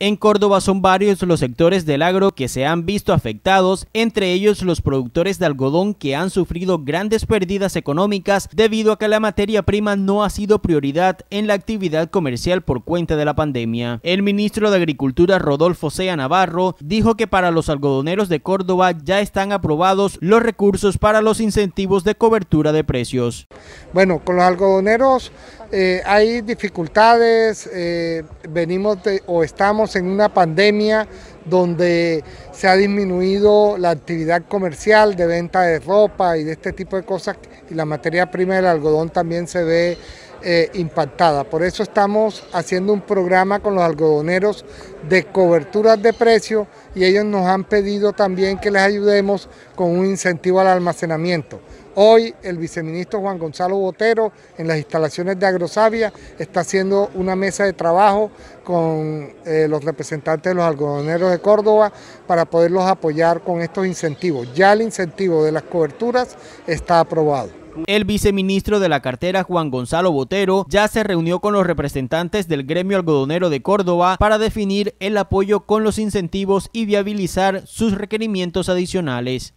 En Córdoba son varios los sectores del agro que se han visto afectados, entre ellos los productores de algodón que han sufrido grandes pérdidas económicas debido a que la materia prima no ha sido prioridad en la actividad comercial por cuenta de la pandemia. El ministro de Agricultura Rodolfo Sea Navarro dijo que para los algodoneros de Córdoba ya están aprobados los recursos para los incentivos de cobertura de precios. Bueno, con los algodoneros eh, hay dificultades, eh, venimos o en una pandemia donde se ha disminuido la actividad comercial de venta de ropa y de este tipo de cosas y la materia prima del algodón también se ve eh, impactada. Por eso estamos haciendo un programa con los algodoneros de coberturas de precio y ellos nos han pedido también que les ayudemos con un incentivo al almacenamiento. Hoy el viceministro Juan Gonzalo Botero en las instalaciones de Agrosavia está haciendo una mesa de trabajo con eh, los representantes de los algodoneros de Córdoba para poderlos apoyar con estos incentivos. Ya el incentivo de las coberturas está aprobado. El viceministro de la cartera Juan Gonzalo Botero ya se reunió con los representantes del gremio algodonero de Córdoba para definir el apoyo con los incentivos y viabilizar sus requerimientos adicionales.